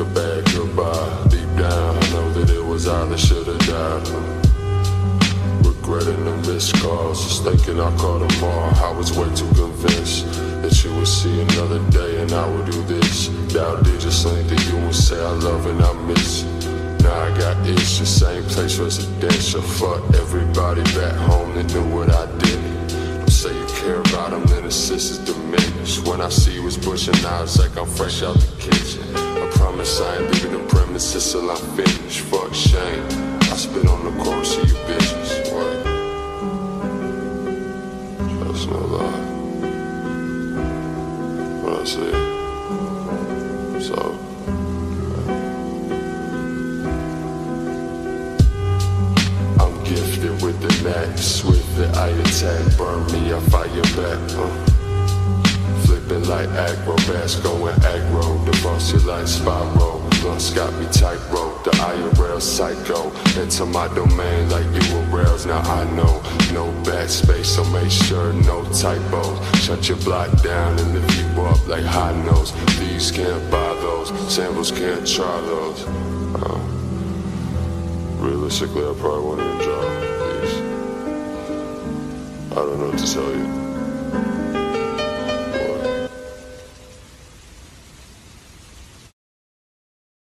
a bad goodbye. Deep down, I know that it was I that should have died. Regretting the missed calls, just thinking I caught them all. I was way too convinced that you would see another day and I would do this. Doubt did just link that you and say I love and I miss. Now I got issues, same place residential. Fuck everybody back home that knew what I did. Don't say you care about them, then assist is diminished. When I see you it's pushing out, it's like I'm fresh out the kitchen. Promise I ain't leaving the premises till I finish. Fuck shame. I spit on the chorus of you bitches. What? That's no lie. What I say. So. I'm gifted with the knack, swift that I attack, burn me, I fire back. Uh. Flipping like acrobats, going aggro, the boss you like Spyro. Blunts got me tightrope, the IRL psycho. Into my domain like you were rails, now I know. No backspace, so make sure no typos. Shut your block down and lift you up like high nose. These can't buy those, samples can't try those. Uh. Realistically, I probably won't even draw these. I don't know what to tell you.